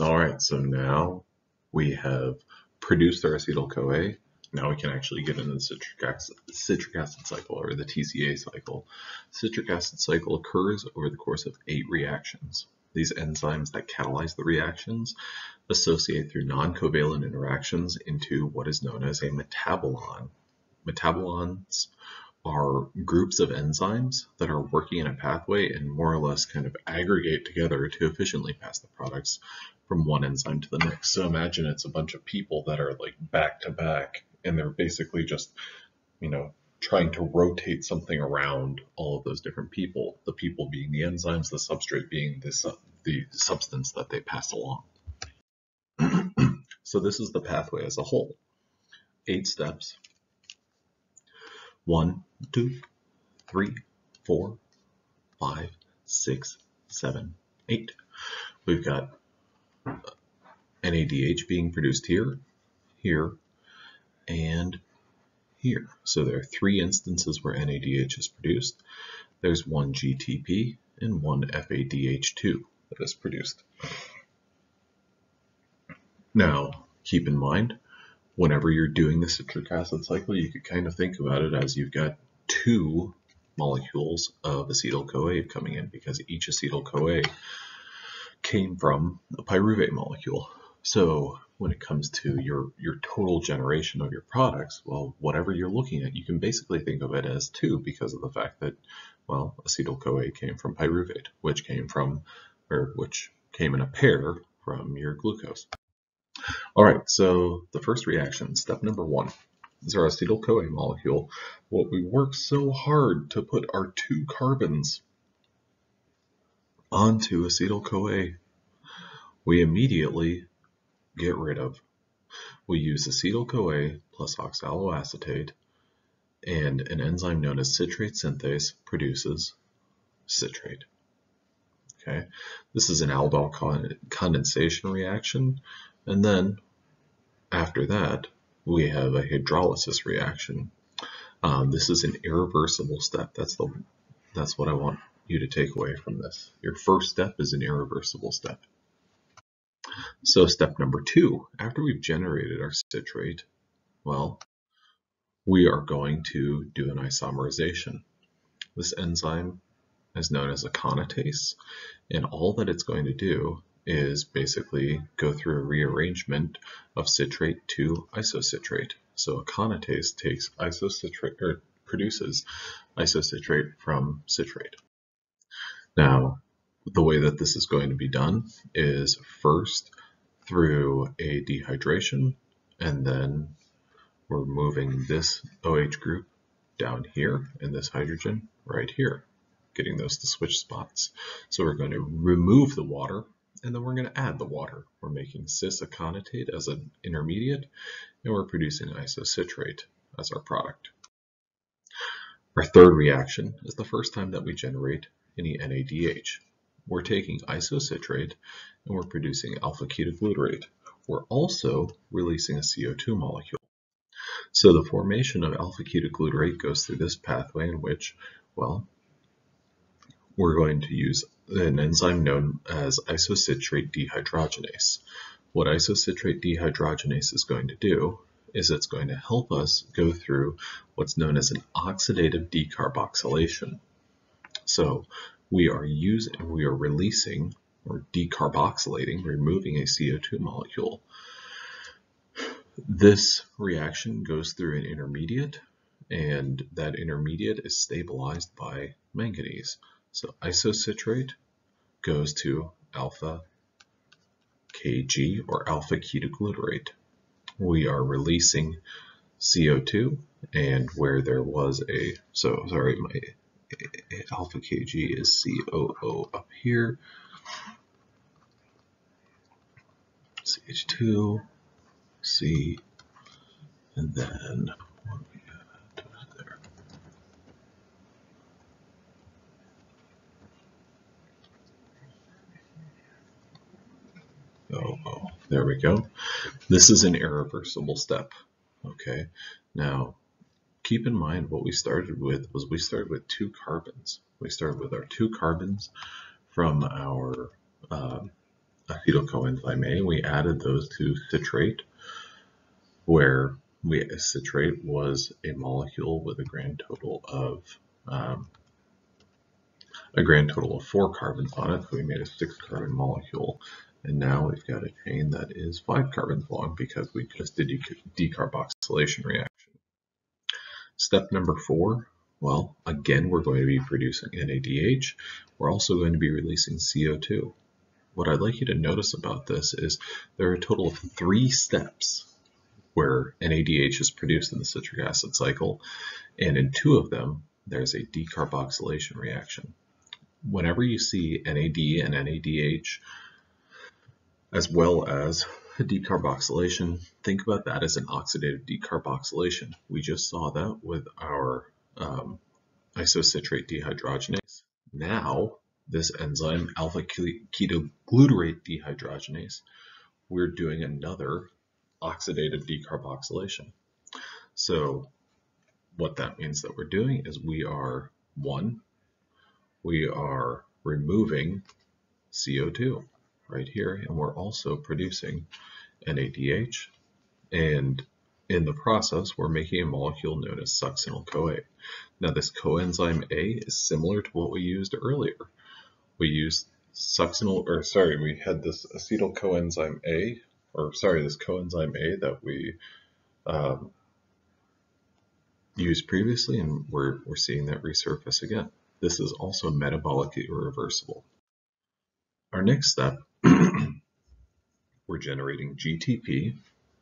All right, so now we have produced our acetyl-CoA. Now we can actually get into the citric acid, citric acid cycle or the TCA cycle. Citric acid cycle occurs over the course of eight reactions. These enzymes that catalyze the reactions associate through non-covalent interactions into what is known as a metabolon. Metabolons are groups of enzymes that are working in a pathway and more or less kind of aggregate together to efficiently pass the products from one enzyme to the next. So imagine it's a bunch of people that are like back to back and they're basically just, you know, trying to rotate something around all of those different people, the people being the enzymes, the substrate being this, uh, the substance that they pass along. so this is the pathway as a whole. Eight steps. One, two, three, four, five, six, seven, eight. We've got NADH being produced here, here, and here. So there are three instances where NADH is produced. There's one GTP and one FADH2 that is produced. Now, keep in mind, whenever you're doing the citric acid cycle, you could kind of think about it as you've got two molecules of acetyl-CoA coming in because each acetyl-CoA came from a pyruvate molecule. So when it comes to your, your total generation of your products, well, whatever you're looking at, you can basically think of it as two because of the fact that, well, acetyl-CoA came from pyruvate, which came from, or which came in a pair from your glucose. All right, so the first reaction, step number one, is our acetyl-CoA molecule. What we work so hard to put our two carbons onto acetyl-CoA, we immediately get rid of. We use acetyl-CoA plus oxaloacetate and an enzyme known as citrate synthase produces citrate. Okay, this is an aldol con condensation reaction and then after that we have a hydrolysis reaction. Um, this is an irreversible step. That's the that's what I want you to take away from this. Your first step is an irreversible step. So step number two, after we've generated our citrate, well, we are going to do an isomerization. This enzyme is known as a aconitase, and all that it's going to do is basically go through a rearrangement of citrate to isocitrate. So aconitase takes isocitrate or produces isocitrate from citrate. Now, the way that this is going to be done is first through a dehydration and then we're moving this OH group down here and this hydrogen right here, getting those to switch spots. So we're going to remove the water and then we're going to add the water. We're making cis aconitate as an intermediate and we're producing isocitrate as our product. Our third reaction is the first time that we generate any NADH we're taking isocitrate and we're producing alpha-ketoglutarate. We're also releasing a CO2 molecule. So the formation of alpha-ketoglutarate goes through this pathway in which, well, we're going to use an enzyme known as isocitrate dehydrogenase. What isocitrate dehydrogenase is going to do is it's going to help us go through what's known as an oxidative decarboxylation. So we are using, we are releasing or decarboxylating, removing a CO2 molecule. This reaction goes through an intermediate and that intermediate is stabilized by manganese. So isocitrate goes to alpha Kg or alpha ketoglutarate. We are releasing CO2 and where there was a, so sorry, my alpha kg is COO up here. CH2, C, and then what we got there. Oh, oh, there we go. This is an irreversible step. Okay, now keep in mind what we started with was we started with two carbons. We started with our two carbons from our uh, acetyl coenzyme A. We added those to citrate, where we citrate was a molecule with a grand total of um, a grand total of four carbons on it. So we made a six carbon molecule. And now we've got a chain that is five carbons long because we just did a decarboxylation reaction. Step number four, well, again, we're going to be producing NADH. We're also going to be releasing CO2. What I'd like you to notice about this is there are a total of three steps where NADH is produced in the citric acid cycle, and in two of them, there's a decarboxylation reaction. Whenever you see NAD and NADH, as well as decarboxylation, think about that as an oxidative decarboxylation. We just saw that with our um, isocitrate dehydrogenase. Now, this enzyme, alpha ketoglutarate dehydrogenase, we're doing another oxidative decarboxylation. So what that means that we're doing is we are, one, we are removing CO2 right here, and we're also producing NADH. And in the process, we're making a molecule known as succinyl-CoA. Now this coenzyme A is similar to what we used earlier. We used succinyl, or sorry, we had this acetyl coenzyme A, or sorry, this coenzyme A that we um, used previously, and we're, we're seeing that resurface again. This is also metabolically irreversible. Our next step, we're generating GTP,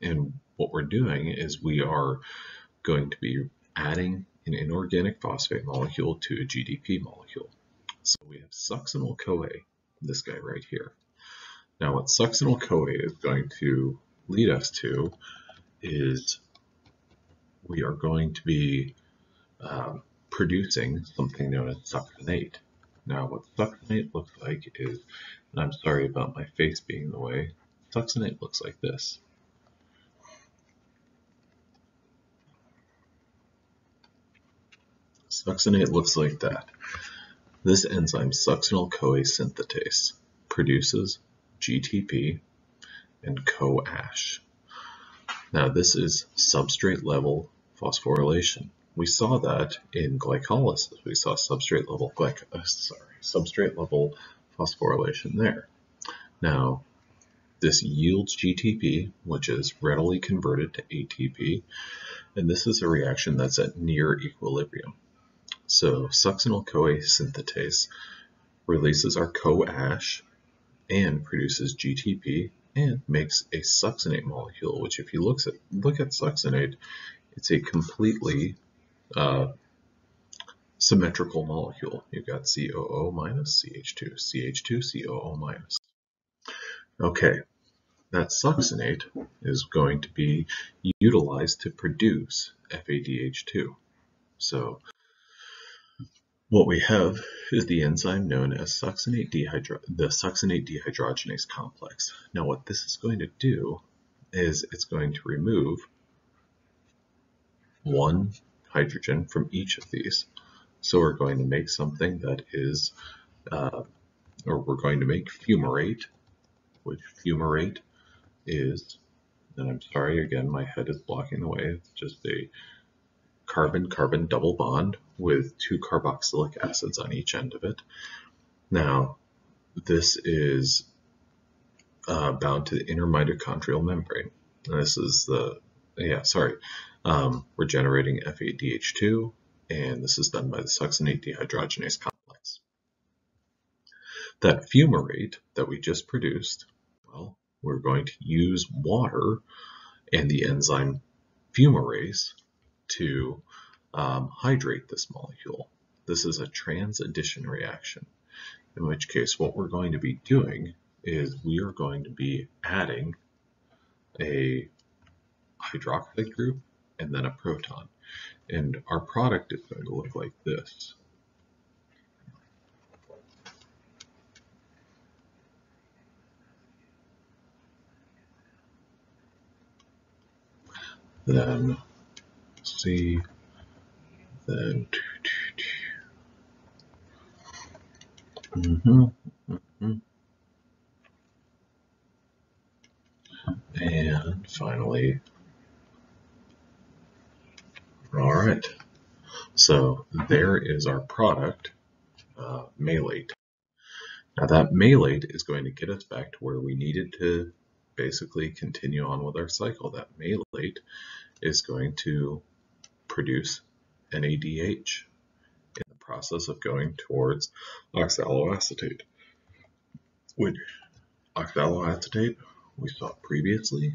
and what we're doing is we are going to be adding an inorganic phosphate molecule to a GDP molecule. So we have succinyl-CoA, this guy right here. Now what succinyl-CoA is going to lead us to is we are going to be um, producing something known as succinate. Now what succinate looks like is, and I'm sorry about my face being in the way, succinate looks like this. Succinate looks like that. This enzyme, succinyl-CoA synthetase, produces GTP and CoASH. Now this is substrate level phosphorylation. We saw that in glycolysis. We saw substrate level glyc uh, sorry, substrate level phosphorylation there. Now this yields GTP, which is readily converted to ATP, and this is a reaction that's at near equilibrium. So succinyl-CoA synthetase releases our CoASH and produces GTP and makes a succinate molecule, which if you look at, look at succinate, it's a completely uh, symmetrical molecule. You've got COO minus CH2, CH2, COO minus. Okay, that succinate is going to be utilized to produce FADH2. So what we have is the enzyme known as succinate dehydro the succinate dehydrogenase complex. Now what this is going to do is it's going to remove one hydrogen from each of these. So we're going to make something that is, uh, or we're going to make fumarate, which fumarate is, and I'm sorry again, my head is blocking the way, it's just a carbon-carbon double bond with two carboxylic acids on each end of it. Now, this is uh, bound to the inner mitochondrial membrane. And this is the, yeah, sorry, um, we're generating FADH2, and this is done by the succinate dehydrogenase complex. That fumarate that we just produced, well, we're going to use water and the enzyme fumarase to um, hydrate this molecule. This is a transaddition reaction, in which case what we're going to be doing is we are going to be adding a hydroxide group and then a proton. And our product is going to look like this. Then C then mm -hmm, mm -hmm. And finally, all right. So there is our product, uh, malate. Now that malate is going to get us back to where we needed to basically continue on with our cycle. That malate is going to produce NADH in the process of going towards oxaloacetate. Which oxaloacetate we saw previously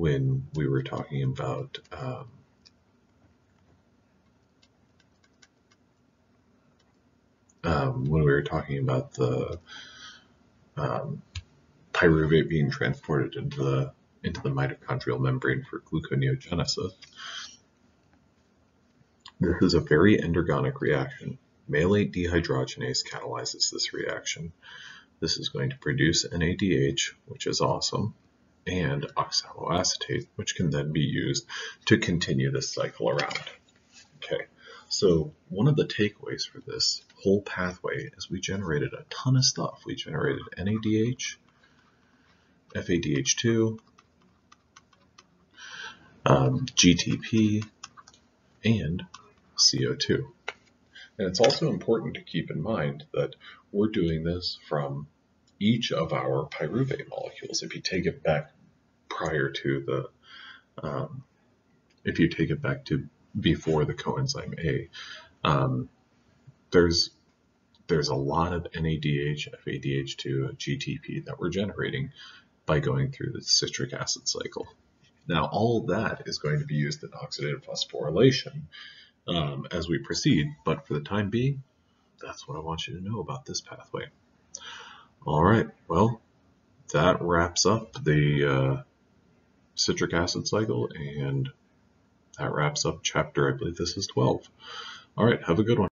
when we were talking about um, um, when we were talking about the um, pyruvate being transported into the into the mitochondrial membrane for gluconeogenesis. This is a very endergonic reaction. Malate dehydrogenase catalyzes this reaction. This is going to produce NADH, which is awesome, and oxaloacetate, which can then be used to continue this cycle around. Okay, so one of the takeaways for this whole pathway is we generated a ton of stuff. We generated NADH, FADH2, um, GTP, and CO2. And it's also important to keep in mind that we're doing this from each of our pyruvate molecules. If you take it back prior to the, um, if you take it back to before the coenzyme A, um, there's there's a lot of NADH, FADH2, GTP that we're generating by going through the citric acid cycle. Now, all that is going to be used in oxidative phosphorylation um, as we proceed, but for the time being, that's what I want you to know about this pathway. All right, well, that wraps up the uh, citric acid cycle, and that wraps up chapter, I believe this is 12. All right, have a good one.